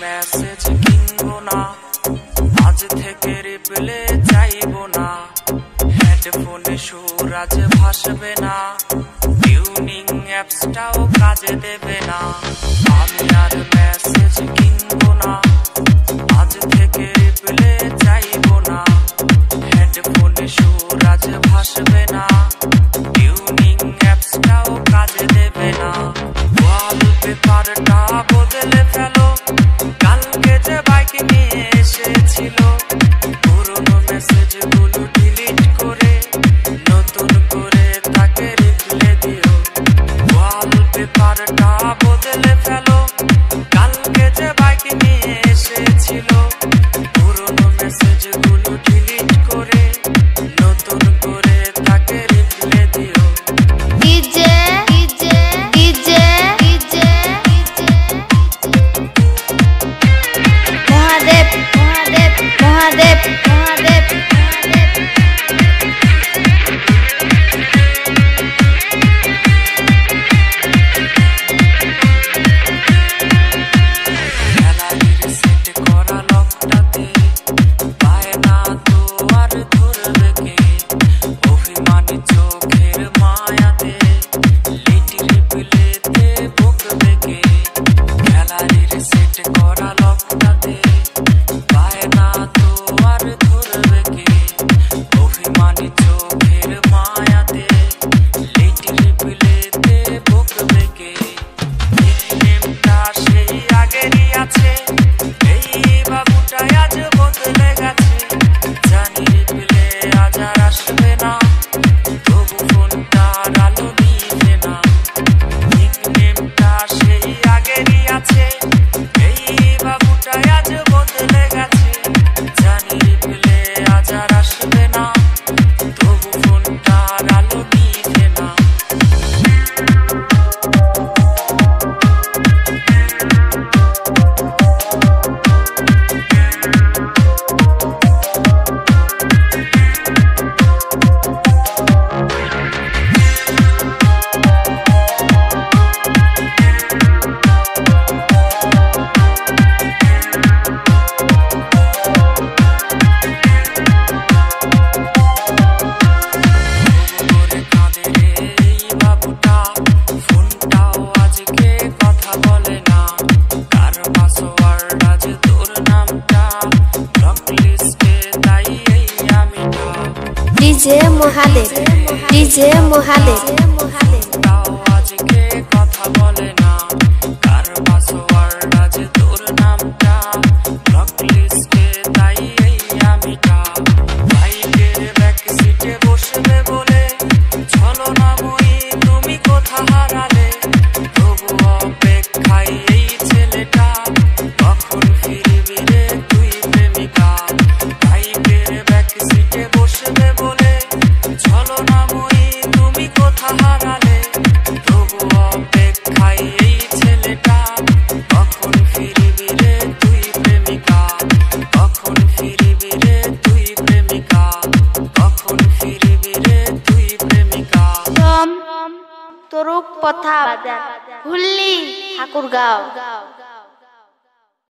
Message কিনবো না। আজ থেকে রিপ্লে চাইব না। হেডফোনে সুরাজ ভাসবে না। টিউনিং অ্যাপসটাও কাজে দেবে না। আমি আর মেসেজ কিনবো de DJ Mahadev DJ Mahadev. কথা বলে তরুক পথা বাজার হুল্লি ঠাকুরগাঁও।